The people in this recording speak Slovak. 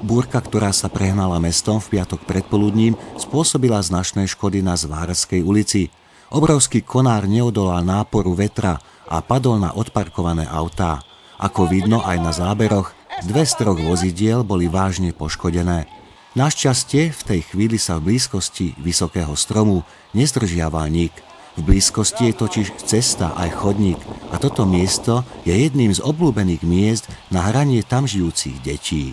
Búrka, ktorá sa prehnala mestom v piatok predpoludním, spôsobila značné škody na Zvárskej ulici. Obrovský konár neodolal náporu vetra a padol na odparkované autá. Ako vidno aj na záberoch, dve z troch vozidiel boli vážne poškodené. Našťastie v tej chvíli sa v blízkosti vysokého stromu nezdržiaval nik. V blízkosti je totiž cesta aj chodník a toto miesto je jedným z obľúbených miest na hranie tam žijúcich detí.